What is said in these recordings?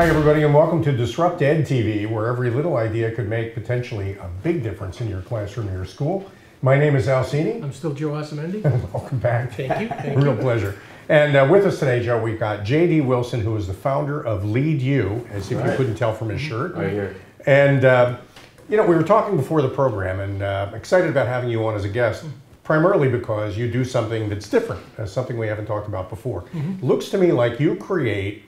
Hi, everybody, and welcome to DisruptEd TV, where every little idea could make potentially a big difference in your classroom or your school. My name is Al Cini. I'm still Joe Asamendi. Welcome back. Thank you. Thank Real you. pleasure. And uh, with us today, Joe, we've got J.D. Wilson, who is the founder of Lead U, as if you couldn't tell from his shirt. Right here. And, uh, you know, we were talking before the program, and uh, excited about having you on as a guest, primarily because you do something that's different, uh, something we haven't talked about before. Looks to me like you create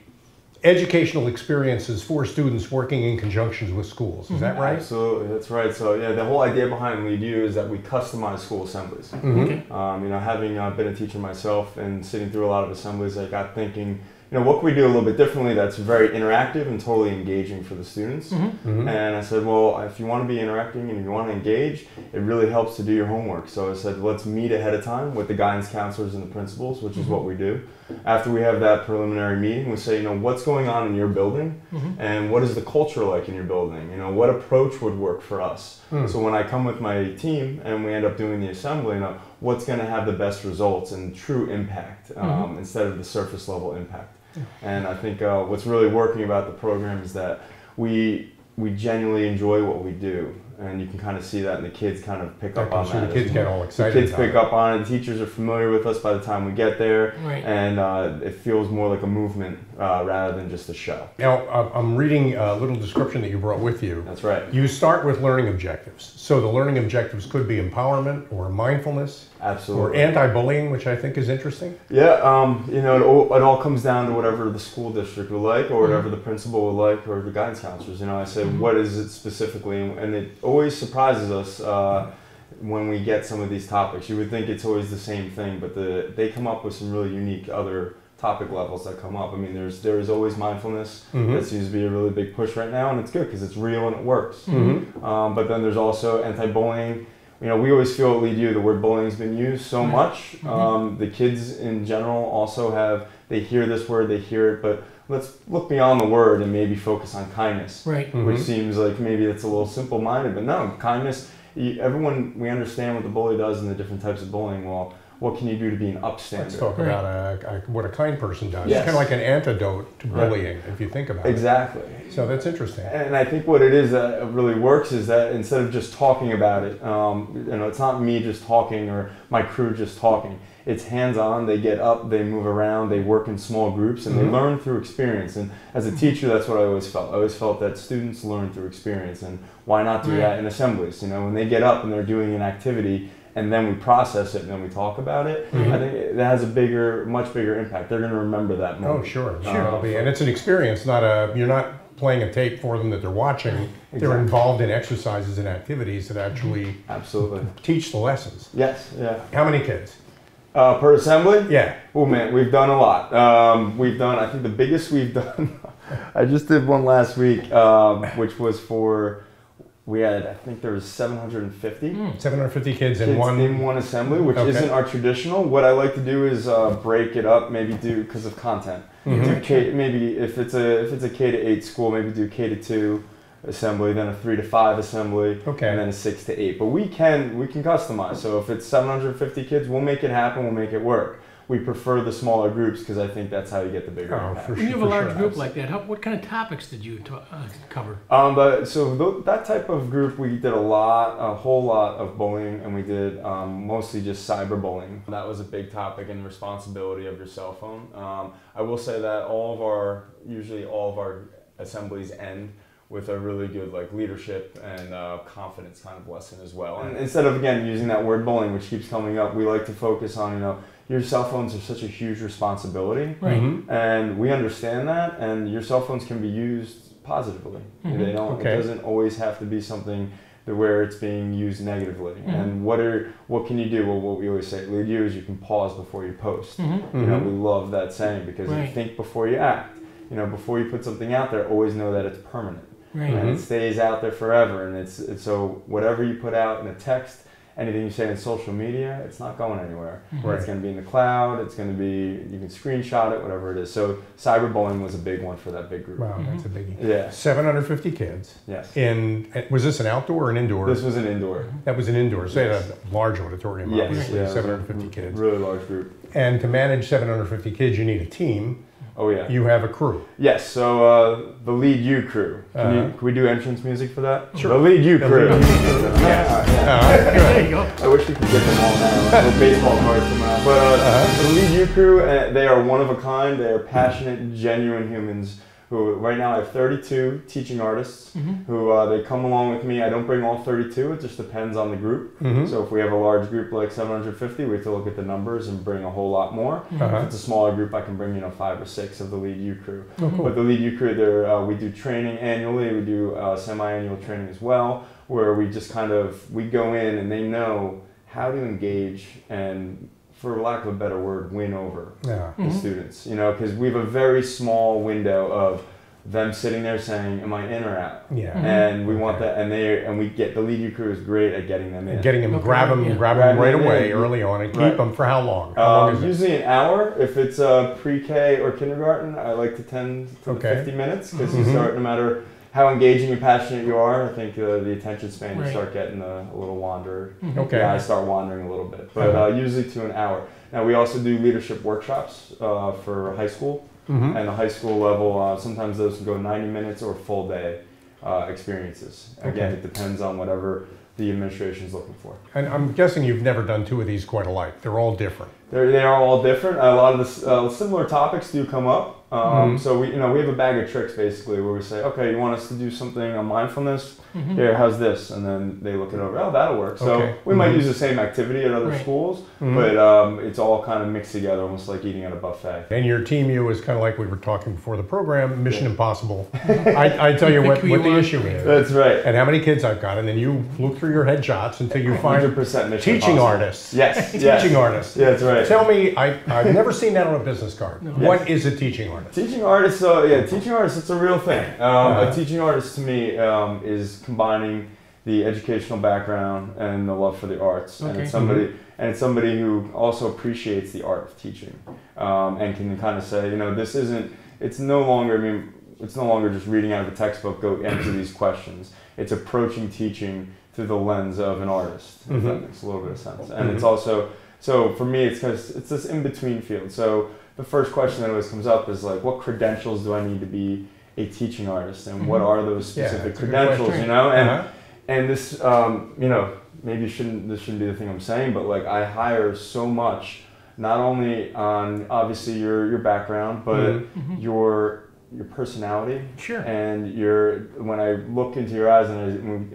educational experiences for students working in conjunctions with schools. Is that right? Absolutely, that's right. So yeah, the whole idea behind Lead U is that we customize school assemblies. Okay. Um, you know, having uh, been a teacher myself and sitting through a lot of assemblies, I got thinking, you know, what can we do a little bit differently that's very interactive and totally engaging for the students? Mhm. And I said, well, if you want to be interacting and you want to engage, it really helps to do your homework. So I said, let's meet ahead of time with the guidance counselors and the principals, which is what we do. After we have that preliminary meeting, we say, you know, what's going on in your building and what is the culture like in your building? You know, what approach would work for us? Hmm. So when I come with my team and we end up doing the assembly, you know, what's going to have the best results and true impact um, instead of the surface level impact? And I think uh, what's really working about the program is that we we genuinely enjoy what we do, and you can kind of see that, and the kids kind of pick up on so that. the kids as get all excited. The kids pick it. up on it. The teachers are familiar with us by the time we get there, Right. and uh, it feels more like a movement uh, rather than just a show. Now, I'm reading a little description that you brought with you. That's right. You start with learning objectives. So the learning objectives could be empowerment or mindfulness absolutely, or anti-bullying, which I think is interesting. Yeah, um, you know, it all, it all comes down to whatever the school district would like, or whatever the principal would like, or the guidance counselors. You know, I say, what is it specifically, and it always surprises us uh, when we get some of these topics. You would think it's always the same thing, but the they come up with some really unique other topic levels that come up. I mean, there's there is always mindfulness. Mhm. That seems to be a really big push right now, and it's good because it's real and it works. Mhm. Um, but then there's also anti-bullying. You know, we always feel at Lead U the word bullying has been used so Right. much. Mhm. Um, the kids in general also have they hear this word, they hear it, but let's look beyond the word and maybe focus on kindness, Right. Mhm. which seems like maybe it's a little simple-minded, but no, kindness. You, everyone we understand what the bully does and the different types of bullying. Well, what can you do to be an upstander? Let's talk Right. about a, a- what a kind person does. Yes. It's kind of like an antidote to Right. bullying, if you think about Exactly. it. Exactly. So that's interesting. And I think what it is that really works is that instead of just talking about it, um, you know, it's not me just talking or my crew just talking. It's hands-on. They get up, they move around, they work in small groups, and Mhm. they learn through experience. And as a teacher, that's what I always felt. I always felt that students learn through experience, and why not do that in assemblies? You know, when they get up and they're doing an activity, and then we process it and then we talk about it. Mhm. I think that has a bigger, much bigger impact. They're going to remember that moment. Oh, sure. Sure. It'll And it's an experience, not a, you're not playing a tape for them that they're watching. They're involved in exercises and activities that actually Absolutely. teach the lessons. Yes. Yeah. How many kids? Uh, per assembly. Yeah. Oh man, we've done a lot. Um, we've done, I think the biggest we've done, I just did one last week, um, which was for, we had, I think there was 750 Mm. 750 kids in one. in one assembly, which Okay. isn't our traditional. What I like to do is uh, break it up, maybe do, because of content. Mhm. Do K, maybe if it's a if it's a K to eight school, maybe do K to two assembly, then a three to five assembly, Okay. and then a six to eight. But we can we can customize. So if it's 750 kids, we'll make it happen. We'll make it work. We prefer the smaller groups because I think that's how you get the bigger Oh, impact. for When you have a for large sure. group like that, how, what kind of topics did you ta- uh, cover? Um, but so th- that type of group, we did a lot, a whole lot of bullying, and we did um, mostly just cyberbullying. That was a big topic and responsibility of your cell phone. Um, I will say that all of our, usually all of our assemblies end with a really good like leadership and uh, confidence kind of lesson as well. And instead of again using that word bullying, which keeps coming up, we like to focus on you know your cell phones are such a huge responsibility. Right. Mhm. And we understand that, and your cell phones can be used positively. Mhm. They don't. Okay. It doesn't always have to be something where it's being used negatively. Mhm. And what are what can you do? Well, what we always say, Lead U is you can pause before you post. hmm You know, Mhm. we love that saying because you think before you act. You know, before you put something out there, always know that it's permanent Right. and Mhm. it stays out there forever. And it's, it's so whatever you put out in a text, anything you say in social media, it's not going anywhere. Mhm. Right. It's going to be in the cloud. It's going to be you can screenshot it, whatever it is. So cyberbullying was a big one for that big group. Wow, that's a biggie. Yeah. 750 kids. Yes. In was this an outdoor or an indoor? This was an indoor. that was an indoor. So they had a large auditorium, Yes. obviously, Yeah, it was 750 kids. Really large group. And to manage 750 kids, you need a team. Oh yeah. you have a crew. Yes. So uh, the Lead U crew. Can, Uh-huh. you, can we do entrance music for that? Sure. The Lead U The crew. Lead U Yeah. yeah. Uh. There you go. I wish we could get them all now. Like baseball cards from out. But uh, Uh-huh. the Lead U crew, uh, they are one of a kind. They are passionate, genuine humans. Who right now I have 32 teaching artists Mhm. who uh, they come along with me. I don't bring all 32. It just depends on the group. Mhm. So if we have a large group like 750, we have to look at the numbers and bring a whole lot more. Uh-huh. If it's a smaller group, I can bring you know five or six of the Lead U crew. Oh, cool. But the Lead U crew, there uh, we do training annually. We do uh, semi-annual training as well, where we just kind of we go in and they know how to engage and, for lack of a better word, win over Yeah. the Mhm. students. You know, because we have a very small window of them sitting there saying, "Am I in or out?" Yeah. Mhm. And we want Okay. that, and they and we get the Lead U crew is great at getting them in. And getting them, Okay, grab them, yeah. grab Grab them right away in. early on, and keep Right. them for how long? How long Um, is it? usually an hour. If it's uh, pre-K or kindergarten, I like to tend to Okay. the 50 minutes because Mhm. you start, no matter how engaging and passionate you are, I think uh, the attention span you start getting a, a little wander. Mhm. Okay. Yeah, I start wandering a little bit, but Uh-huh. uh, usually to an hour. Now we also do leadership workshops uh, for high school Mhm. and the high school level. Uh, sometimes those can go 90 minutes or full day uh, experiences. Again, Okay. it depends on whatever the administration is looking for. And I'm guessing you've never done two of these quite alike. They're all different. They're, they are all different. A lot of the uh, similar topics do come up. Um, Mhm. So we, you know, we have a bag of tricks basically where we say, okay, you want us to do something on mindfulness? Mhm. Here, how's this? And then they look it over. Oh, that'll work. So Okay. we might Mhm. use the same activity at other Right. schools, Mhm. but um, it's all kind of mixed together, almost like eating at a buffet. And your team, you is kind of like we were talking before the program, Mission Impossible. I, I tell you what, what the want. issue is, That's right. and how many kids I've got, and then you look through your headshots until you find 100% mission teaching impossible. artists. Yes. Teaching artists. Yeah, that's right. Tell me, I, I've never seen that on a business card. No. What is a teaching artist? Teaching artists, uh, yeah, teaching artists, it's a real thing. Um, Uh-huh. A teaching artist to me um, is combining the educational background and the love for the arts, and it's somebody and it's somebody who also appreciates the art of teaching, um, and can kind of say, you know, this isn't. It's no longer. I mean, it's no longer just reading out of a textbook. Go answer these questions. It's approaching teaching through the lens of an artist. If Mhm. that makes a little bit of sense. And Mhm. it's also so for me, it's because it's this in between field. So the first question that always comes up is like, what credentials do I need to be a teaching artist, and what Mhm. are those specific good credentials? You know, and Uh-huh. and this, um, you know, maybe shouldn't this shouldn't be the thing I'm saying, but like I hire so much, not only on obviously your your background, but Mhm. Mhm. your your personality Sure. and your when I look into your eyes and I,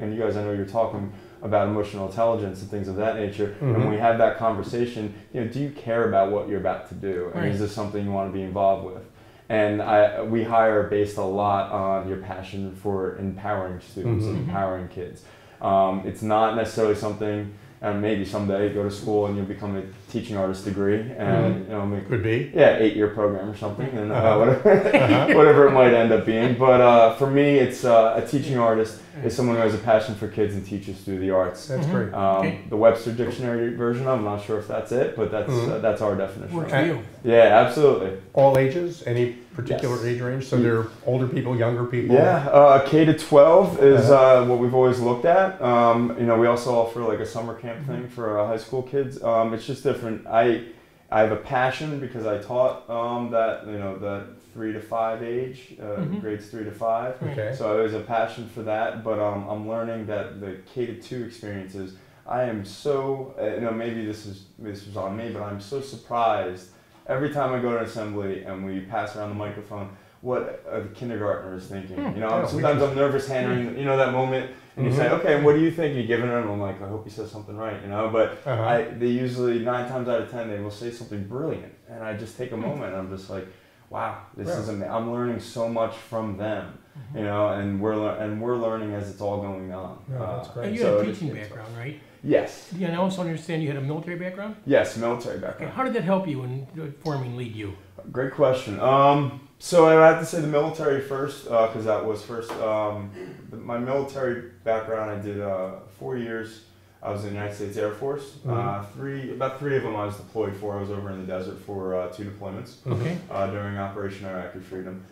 and you guys I know you're talking about emotional intelligence and things of that nature and Mhm. when we have that conversation you know do you care about what you're about to do and Right. is this something you want to be involved with and I we hire based a lot on your passion for empowering students and Mhm. empowering kids um, it's not necessarily something and maybe someday you go to school and you'll become a teaching artist degree and you know make Could be. yeah, eight year program or something, and uh, Uh-huh. whatever, Uh-huh. whatever it might end up being. But uh, for me, it's uh, a teaching artist is someone who has a passion for kids and teaches through the arts. That's Mhm. great. Um, Okay. The Webster Dictionary version, I'm not sure if that's it, but that's Mhm. uh, that's our definition. Works for you. Yeah, absolutely. All ages, any particular Yes. age range? So they're older people, younger people. Yeah, uh, K to 12 is Uh-huh. uh, what we've always looked at. Um, you know, we also offer like a summer camp thing for uh, high school kids. Um, it's just different. I I have a passion because I taught um, that you know that three to five age, uh, Mhm. grades three to five. Okay. So I was a passion for that, but um, I'm learning that the K to two experiences. I am so uh, you know maybe this is this was on me, but I'm so surprised every time I go to an assembly and we pass around the microphone what a kindergartner is thinking. Hmm. You know, Oh, sometimes I'm nervous handling you know that moment, and you say, Mhm. okay, what do you think? You give it them. I'm like, I hope he says something right. You know, but Uh-huh. I, they usually nine times out of ten they will say something brilliant, and I just take a moment. and I'm just like, wow, this is amazing. I'm learning so much from them, you know, and we're lear- and we're learning as it's all going on. Yeah, that's Uh, great. And you so had a teaching it's- background, right? Yes, Yeah, and I also understand you had a military background. yes, military Okay, background. how did that help you in uh, forming Lead U? Great question. Um, so I have to say the military first because that was first. Um, my military background, I did uh, four years. I was in the United States Air Force. Uh, Mhm. three, about three of them I was deployed for. I was over in the desert for uh, two deployments Okay. uh, during Operation Iraqi Freedom.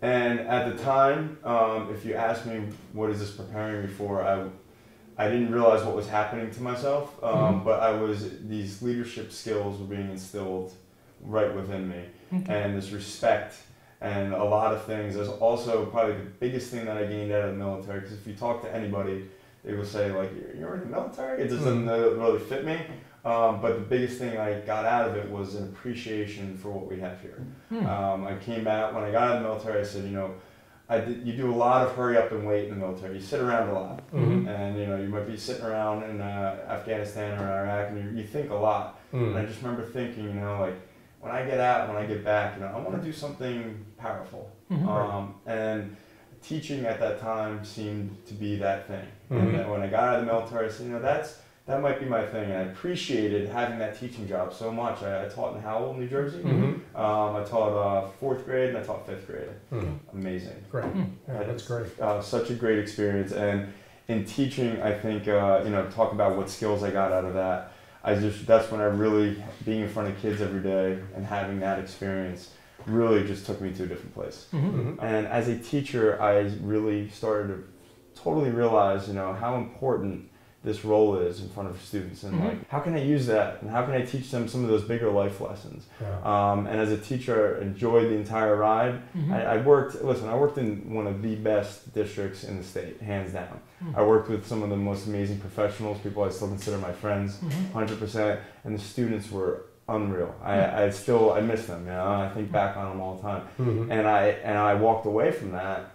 And at the time, um, if you ask me what is this preparing me for, I, I didn't realize what was happening to myself, um, but I was these leadership skills were being instilled right within me Okay. and this respect and a lot of things. There's also probably the biggest thing that I gained out of the military because if you talk to anybody, they will say like, "You're- "You're in the military." It doesn't uh, really fit me. Um, but the biggest thing I got out of it was an appreciation for what we have here. Hmm. Um, I came back when I got out of the military. I said, you know, I did, you do a lot of hurry up and wait in the military. You sit around a lot, Mhm. and you know you might be sitting around in uh, Afghanistan or Iraq, and you, you think a lot. And I Mm. just remember thinking, you know, like when I get out, when I get back, you know, I want to do something powerful. Mhm. Um, and teaching at that time seemed to be that thing. Mhm. And when I got out of the military, I said, you know, that's that might be my thing. And I appreciated having that teaching job so much. I, I taught in Howell, New Jersey. Mhm. Um, I taught uh, fourth grade and I taught fifth grade. Mm. Amazing. Great. Hmm. Yeah, that's great. Uh, such a great experience. And in teaching, I think, uh, you know, talk about what skills I got out of that. I just, that's when I really, being in front of kids every day and having that experience really just took me to a different place. Mhm. Mhm. And as a teacher, I really started to totally realize, you know, how important this role is in front of students and Mhm. like how can I use that and how can I teach them some of those bigger life lessons. Yeah. Um, and as a teacher, enjoyed the entire ride. Mhm. I, I worked. Listen, I worked in one of the best districts in the state, hands down. Mhm. I worked with some of the most amazing professionals, people I still consider my friends, Mhm. hundred percent. And the students were unreal. I, I still I miss them. You know, I think back on them all the time. Mhm. And I and I walked away from that,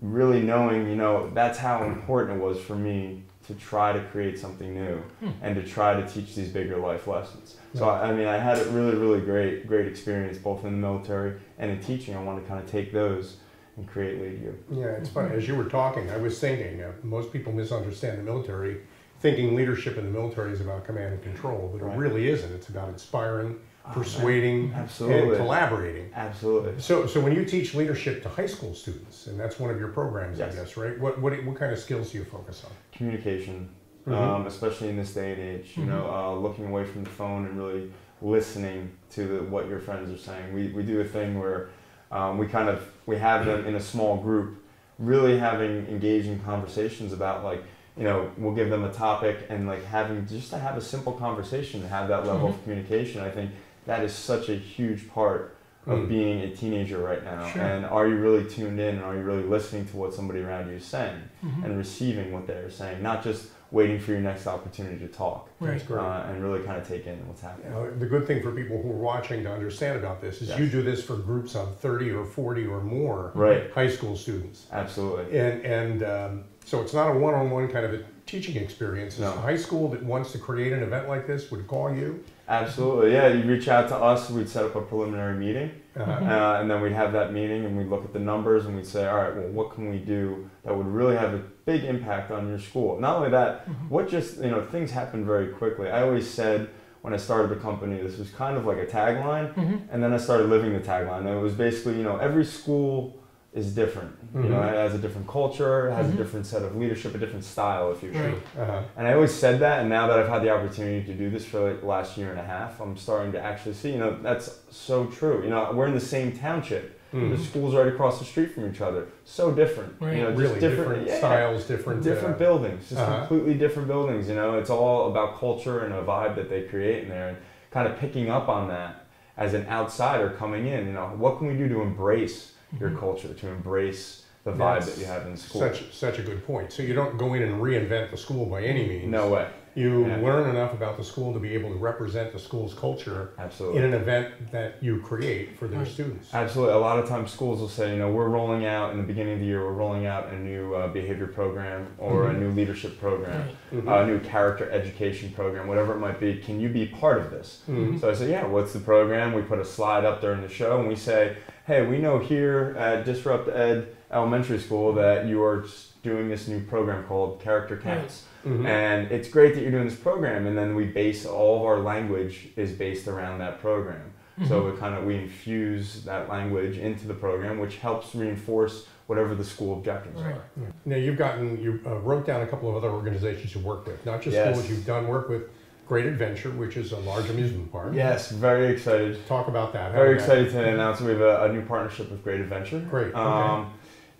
really knowing, you know, that's how important it was for me to try to create something new Hmm. and to try to teach these bigger life lessons. So I I mean, I had a really, really great, great experience both in the military and in teaching. I wanted to kind of take those and create Lead U. Yeah, it's funny. As you were talking, I was thinking, uh, most people misunderstand the military, thinking leadership in the military is about command and control, but Right. it really isn't. It's about inspiring, persuading, and collaborating. Absolutely. So, so when you teach leadership to high school students, and that's one of your programs, Yes. I guess, right? What, what, what kind of skills do you focus on? Communication, Mhm. um, especially in this day and age, you know, uh, looking away from the phone and really listening to the, what your friends are saying. We, we do a thing where um, we kind of we have them in a small group, really having engaging conversations about like you know we'll give them a topic and like having just to have a simple conversation to have that level of communication. I think that is such a huge part of Mm. being a teenager right now. Sure. And are you really tuned in and are you really listening to what somebody around you is saying Mhm. and receiving what they're saying, not just waiting for your next opportunity to talk Right. That's great. uh, and really kind of take in what's happening. Now, the good thing for people who are watching to understand about this is you do this for groups of 30 or 40 or more Right. high school students. Absolutely. And, and um, so it's not a one-on-one kind of a teaching experience. It's No. a high school that wants to create an event like this would call you. Absolutely. Yeah, you reach out to us, we'd set up a preliminary meeting, Uh, uh, and then we'd have that meeting and we'd look at the numbers and we'd say, all right, well, what can we do that would really have a big impact on your school? Not only that, what just, you know, things happen very quickly. I always said when I started the company, this was kind of like a tagline, Mhm. and then I started living the tagline. And it was basically, you know, every school is different. You know, Mhm. it has a different culture, it has Mhm. a different set of leadership, a different style, if you will. Right. uh, And I always said that, and now that I've had the opportunity to do this for like the last year and a half, I'm starting to actually see, you know, that's so true. You know, we're in the same township. mm. The school's right across the street from each other. So different. Right. You know, just really different, yeah, styles, different. different uh, buildings, just uh-huh. completely different buildings. You know, it's all about culture and a vibe that they create in there, and kind of picking up on that as an outsider coming in. You know, what can we do to embrace your Mhm. culture, to embrace the vibe That's that you have in school? Such, such a good point. So you don't go in and reinvent the school by any means. no way. You Yeah. learn enough about the school to be able to represent the school's culture Absolutely. in an event that you create for their Right. students. Absolutely. A lot of times schools will say, you know, we're rolling out in the beginning of the year, we're rolling out a new uh, behavior program or Mhm. a new leadership program, Right. Mhm. a new character education program, whatever it might be. Can you be part of this? Mhm. So I say, yeah, what's the program? We put a slide up during the show and we say, hey, we know here at DisruptEd Elementary School that you are doing this new program called Character Counts. Mhm. And it's great that you're doing this program, and then we base all of our language is based around that program. So Mhm. we kind of we infuse that language into the program, which helps reinforce whatever the school objectives Right. are. Now you've gotten, you uh, wrote down a couple of other organizations you work with, not just Yes. schools. You've done work with Great Adventure, which is a large amusement park. Yes, very excited. Talk about that. Very that- excited to announce we have a, a new partnership with Great Adventure. Great, okay. Um,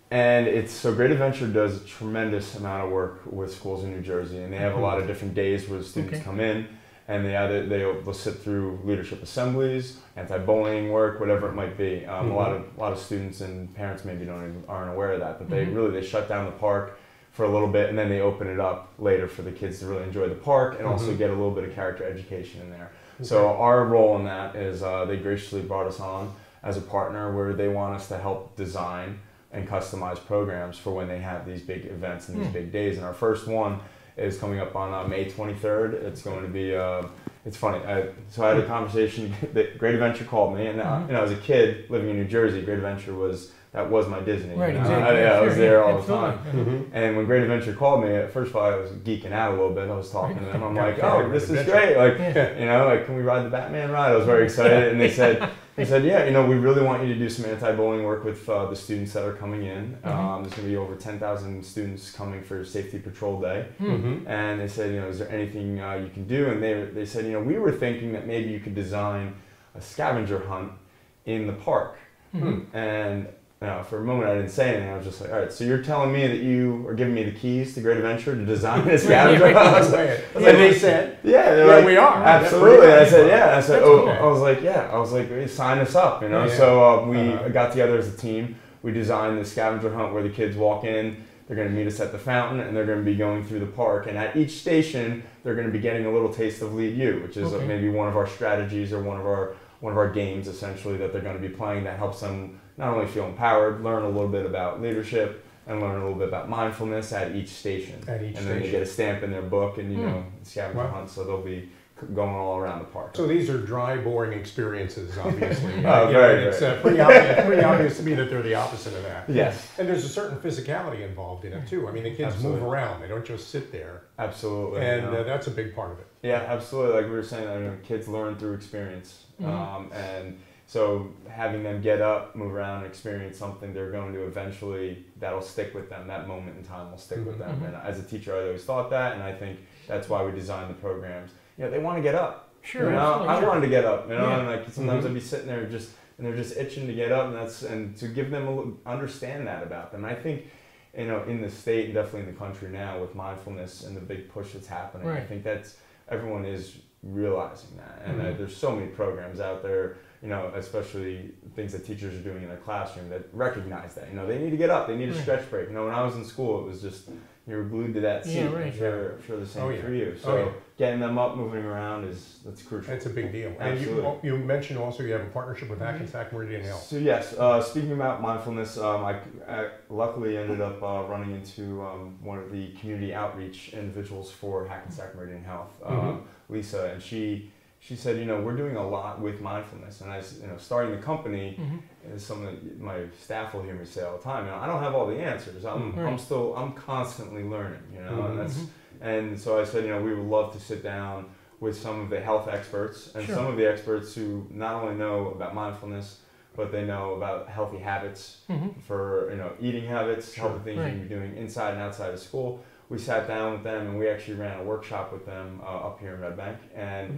and it's so Great Adventure does a tremendous amount of work with schools in New Jersey, and they have a Mhm. lot of different days where students Okay. come in, and they either they'll, they'll sit through leadership assemblies, anti-bullying work, whatever it might be. Um, A lot of a lot of students and parents maybe don't even, aren't aware of that, but they Mhm. really they shut down the park for a little bit, and then they open it up later for the kids to really enjoy the park and also Mhm. get a little bit of character education in there. So our role in that is uh, they graciously brought us on as a partner where they want us to help design and customize programs for when they have these big events and these Hmm. big days. And our first one is coming up on uh, May 23rd. It's going to be. Uh, it's funny. I, so I had a conversation. that Great Adventure called me, and uh, Mhm. you know, as a kid living in New Jersey, Great Adventure was that was my Disney. Right, you know? exactly. I, yeah, I was there yeah, all the absolutely. time. Mhm. And when Great Adventure called me, at first of all, I was geeking out a little bit. I was talking to them. I'm like, "Oh, this is great! Like, Yeah. you know, like, can we ride the Batman ride?" I was very excited, and they said, "They said, yeah, you know, we really want you to do some anti-bullying work with uh, the students that are coming in. Mhm. Um, there's going to be over 10,000 students coming for Safety Patrol Day." Hmm. Mhm. And they said, you know, is there anything uh, you can do? And they, they said, you know, we were thinking that maybe you could design a scavenger hunt in the park. Mhm. And know, for a moment, I didn't say anything. I was just like, all right, so you're telling me that you are giving me the keys to Great Adventure to design a scavenger right. hunt? Was That's. And like, they said, yeah, yeah, like, we are. Absolutely. I said, yeah. I said, oh, cool. I was like, yeah. I was like, sign us up, you know. Yeah. So uh, we Uh-huh. got together as a team. We designed the scavenger hunt where the kids walk in. They're going to meet us at the fountain, and they're going to be going through the park. And at each station, they're going to be getting a little taste of Lead U, which is uh, Okay. maybe one of our strategies or one of our one of our games essentially that they're going to be playing that helps them not only feel empowered, learn a little bit about leadership, and learn a little bit about mindfulness at each station. At each and then they get a stamp in their book, and you Hmm. know, scavenger Wow. hunt, so they'll be c- going all around the park. So these are dry, boring experiences, obviously. Oh, You very, It's very. uh, pretty, obvious, pretty obvious to me that they're the opposite of that. yes, And there's a certain physicality involved in it too. I mean, the kids Absolutely. move around; they don't just sit there, absolutely. and you know. uh, that's a big part of it. Yeah, absolutely. Like we were saying, I mean, kids learn through experience, Mhm. um, and so having them get up, move around, and experience something, they're going to eventually that'll stick with them. That moment in time will stick with them. Mhm. And as a teacher, I always thought that, and I think that's why we designed the programs. You know, they want to get up. Sure, you know, I wanted to get up. You know, Yeah. and like sometimes Mhm. I'd be sitting there just and they're just itching to get up, and that's and to give them a little, understand that about them. I think. You know, in the state and definitely in the country now, with mindfulness and the big push that's happening, I think that's everyone is realizing that, and uh, Mhm. there's so many programs out there. You know, especially things that teachers are doing in their classroom that recognize that. You know, they need to get up, they need a Right. stretch break. You know, when I was in school, it was just you were glued to that seat. Yeah, right. I'm sure, I'm sure the same Oh, yeah. for you. Oh, So yeah. Getting them up, moving around is that's crucial. That's a big deal. And you, you mentioned also you have a partnership with. Hackensack Meridian Health. So yes, uh, speaking about mindfulness, um, I, I luckily ended up uh, running into um, one of the community outreach individuals for Hackensack Meridian Health, um, Mhm. Lisa, and she she said, you know, we're doing a lot with mindfulness, and as you know, starting the company Mhm. is something that my staff will hear me say all the time. You know, I don't have all the answers. I'm Mhm. I'm still I'm constantly learning. You know, Mhm. and that's Mhm. And so I said, you know, we would love to sit down with some of the health experts and Sure. some of the experts who not only know about mindfulness, but they know about healthy habits Mhm. for you know eating habits, Sure. healthy things Right. you can be doing inside and outside of school. We sat down with them and we actually ran a workshop with them uh, up here in Red Bank, and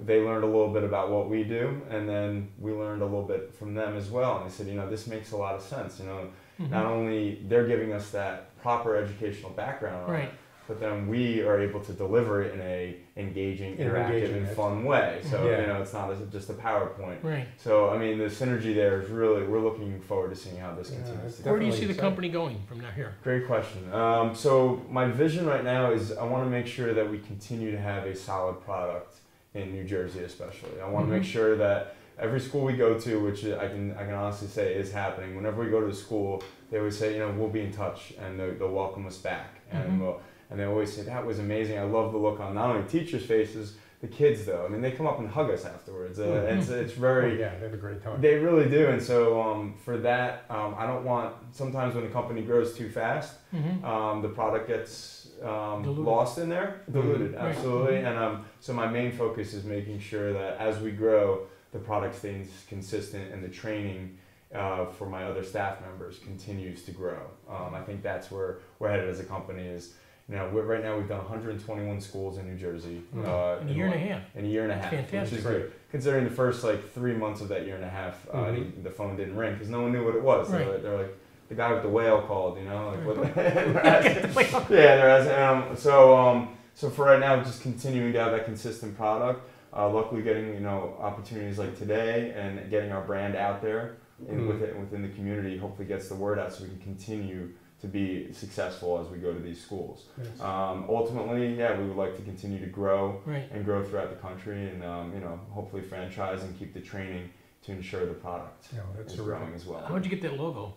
Mhm. they learned a little bit about what we do, and then we learned a little bit from them as well. And they said, you know, this makes a lot of sense. You know, Mhm. not only they're giving us that proper educational background, Right. But then we are able to deliver it in a engaging, interactive, engaging, and that's- fun way. So Yeah. you know, it's not just a PowerPoint. Right. So I mean, the synergy there is really we're looking forward to seeing how this Yeah, continues. it's to Where do you Definitely see the company going from now here? Great question. Um, so my vision right now is I want to make sure that we continue to have a solid product in New Jersey, especially. I want to make sure that every school we go to, which I can I can honestly say is happening. Whenever we go to a school, they always say, you know, we'll be in touch, and they'll, they'll welcome us back, and Mhm. we'll, and they always say that was amazing. I love the look on not only teachers' faces, the kids though. I mean, they come up and hug us afterwards. Uh, Mhm. It's it's Oh, very yeah, they have a great time. they really do, and so um, for that, um, I don't want. Sometimes when a company grows too fast, Mhm. um, the product gets um, lost in there, diluted, Mhm. Right. absolutely. And um, so my main focus is making sure that as we grow, the product stays consistent and the training uh, for my other staff members continues to grow. Um, I think that's where we're headed as a company. Is we're, right now we've done 121 schools in New Jersey Mhm. uh, In a year and a half. in a year and a half, which is great. Considering the first like three months of that year and a half, uh, Mhm. the phone didn't ring because no one knew what it was. They're, Right. like, they're like, the guy with the whale called, you know, like what? Yeah, they're asking. Um, so, um, so for right now, just continuing to have that consistent product. Uh, luckily, getting you know opportunities like today and getting our brand out there in, Mhm. within, within the community hopefully gets the word out so we can continue to be successful as we go to these schools. Yes. Um, ultimately, yeah, we would like to continue to grow Right. and grow throughout the country, and um, you know hopefully franchise and keep the training to ensure the product Yeah, that's is terrific. growing as well. How'd you get that logo?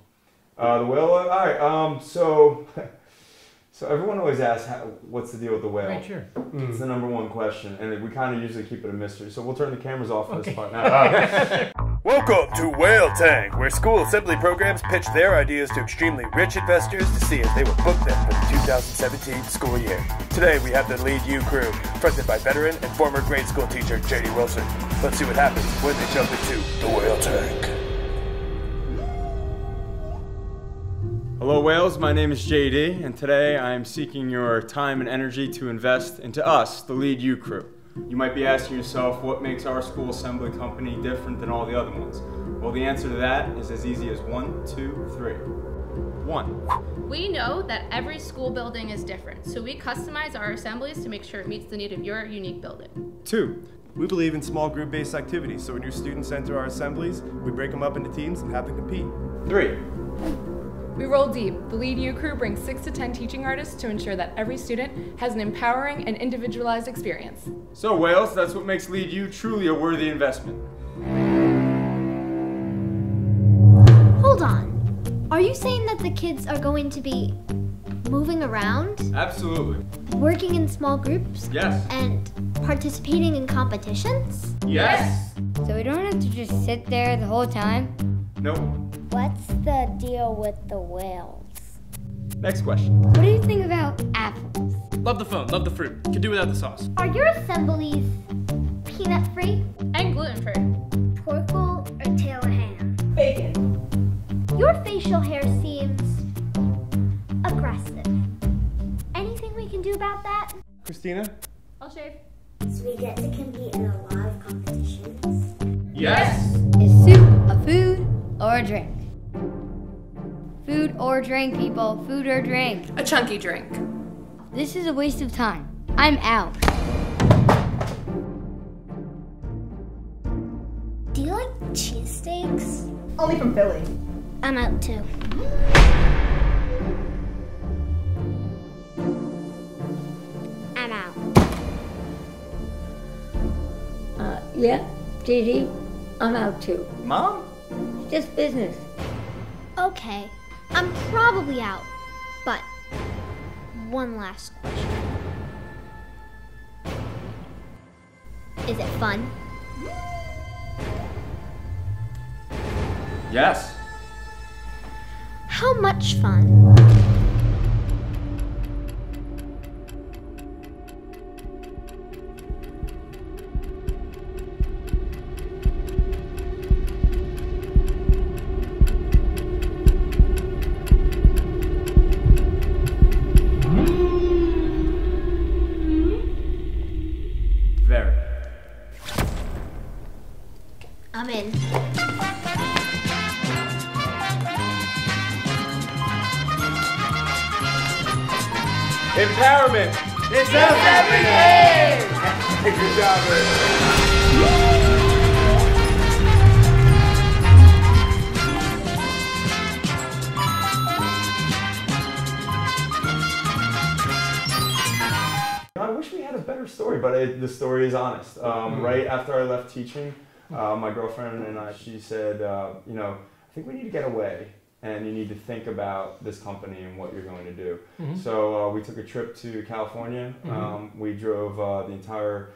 Uh, the whale. All right. Um, so, so everyone always asks, how, "What's the deal with the whale?" Right, sure. It's the Mm. number one question, and we kind of usually keep it a mystery. So we'll turn the cameras off for Okay. this part now. Welcome to Whale Tank, where school assembly programs pitch their ideas to extremely rich investors to see if they will book them for the 2017 school year. Today we have the Lead U crew, fronted by veteran and former grade school teacher JD Wilson. Let's see what happens when they jump into the Whale Tank. Hello, Whales. My name is JD, and today I am seeking your time and energy to invest into us, the Lead U crew. You might be asking yourself, what makes our school assembly company different than all the other ones? Well, the answer to that is as easy as one, two, three. One. We know that every school building is different, so we customize our assemblies to make sure it meets the need of your unique building. Two, we believe in small group based activities, so when your students enter our assemblies, we break them up into teams and have them compete. Three. We roll deep. The Lead U crew brings 6 to 10 teaching artists to ensure that every student has an empowering and individualized experience. So, Whales, that's what makes Lead U truly a worthy investment. Hold on. Are you saying that the kids are going to be moving around, Absolutely. working in small groups, Yes. and participating in competitions? Yes. So we don't have to just sit there the whole time? Nope. What's the deal with the whales? Next question. What do you think about apples? Love the phone, love the fruit. Can do without the sauce. Are your assemblies peanut free, And gluten free. porkle, or tail of ham? Bacon. Your facial hair seems aggressive. Anything we can do about that? Christina? I'll shave. So we get to compete in a lot of competitions. Yes. Is soup a food or a drink? Food or drink, people. Food or drink. A chunky drink. This is a waste of time. I'm out. Do you like cheesesteaks? Only from Philly. I'm out too. I'm out. Uh, yeah, JD, I'm out too. Mom? Just business. Okay, I'm probably out. But one last question. Is it fun? Yes. How much fun? I'm in. Empowerment. It's everything. Good job, Rick. I wish we had a better story, but it, the story is honest. Um, Right after I left teaching, uh, my girlfriend and I, she said, uh, you know, I think we need to get away and you need to think about this company and what you're going to do. Mhm. So uh, we took a trip to California. Mhm. Um, we drove uh, the entire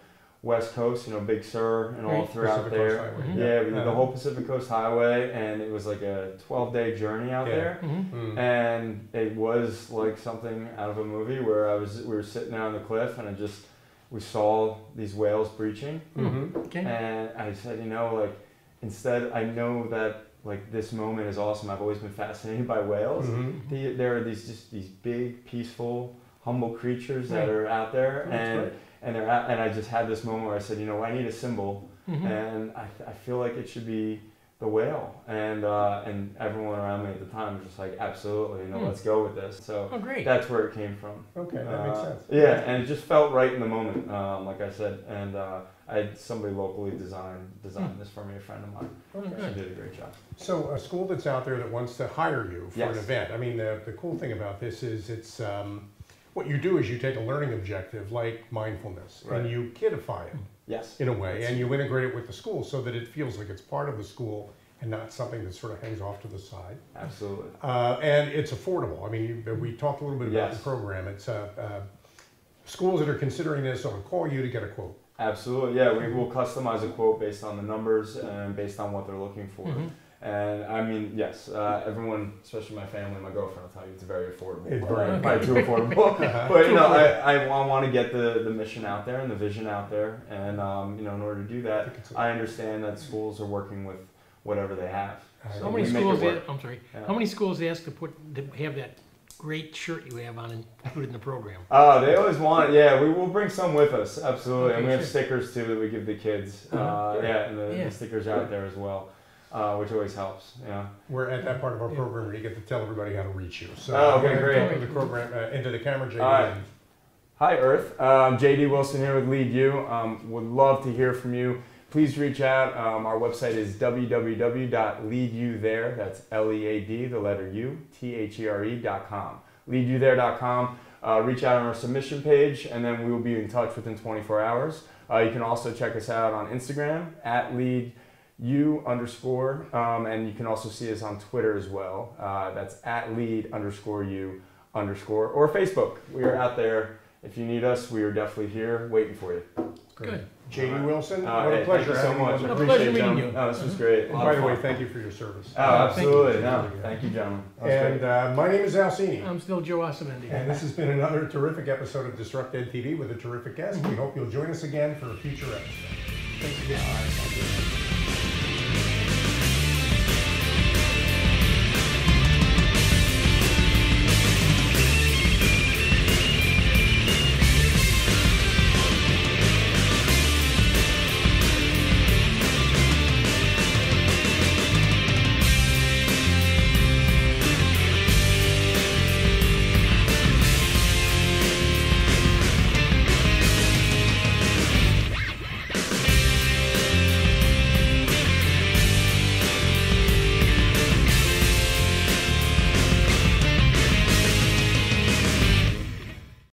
West Coast, you know, Big Sur and all Right. throughout Pacific there. Coast Highway. Mhm. Yeah, we did the whole Pacific Coast Highway, and it was like a 12 day journey out Yeah. there. Mhm. Mm. And it was like something out of a movie where I was, we were sitting there on the cliff, and I just, we saw these whales breaching, Mhm. Okay. and I said, you know, like, instead, I know that like this moment is awesome. I've always been fascinated by whales. Mhm. The, there are these just these big, peaceful, humble creatures that Right. are out there, That's and and they're out, and I just had this moment where I said, you know, I need a symbol, Mhm. and I, I feel like it should be the whale, and uh, and everyone around me at the time was just like, absolutely, you know, Hmm. let's go with this. So Oh, great. that's where it came from. Okay, that makes Uh, sense. Yeah, and it just felt right in the moment, um, like I said, and uh, I had somebody locally design design this for me, a friend of mine. Oh, She good. did a great job. So a school that's out there that wants to hire you for an event, I mean, the, the cool thing about this is it's, um, what you do is you take a learning objective like mindfulness Right. and you kidify it Yes. in a way and you integrate it with the school so that it feels like it's part of the school and not something that sort of hangs off to the side. Absolutely. Uh, and it's affordable. I mean, you, we talked a little bit about Yes. the program. It's uh, uh, schools that are considering this will call you to get a quote. Absolutely, yeah. We will customize a quote based on the numbers and based on what they're looking for. Mhm. And I mean, yes, uh, everyone, especially my family, my girlfriend, will tell you it's very affordable. It's Probably- very probably too affordable. but you know, I, I want to get the, the mission out there and the vision out there. And um, you know, in order to do that, I, it's a- I understand that schools are working with whatever they have. How So How many we make it schools, work. a- I'm sorry, Yeah. how many schools ask to put, to have that great shirt you have on and put it in the program? Oh, they always want. It. Yeah, we will bring some with us. Absolutely, and we Okay, have sure. stickers too that we give the kids. Uh, Uh-huh. yeah, and the, Yeah. the stickers out there as well, uh, which always helps. Yeah. We're at that part of our program where you get to tell everybody how to reach you. So Oh, okay, great. talk to the program uh, into the camera, JD. All right. Hi, Earth. Um, JD Wilson here with Lead U. Um, would love to hear from you. Please reach out. Um, our website is www.leaduthere. That's L-E-A-D, the letter U, T-H-E-R-E dot com. LeaduThere.com. Uh, reach out on our submission page, and then we will be in touch within 24 hours. Uh, you can also check us out on Instagram at lead u underscore, um, and you can also see us on Twitter as well. Uh, that's at lead underscore u underscore or Facebook. We are out there. If you need us, we are definitely here waiting for you. Good. JD Wilson, Uh, what hey, a pleasure Thank you so much. A Appreciate pleasure meeting gentlemen. you. Oh, this was great. And by the way, thank you for your service. Oh, Thank you. absolutely. No, thank you, gentlemen. And uh, my name is Al Cini. I'm still Joe Osamendi. And this has been another terrific episode of DisruptEd TV with a terrific guest. We hope you'll join us again for a future episode. Thanks again.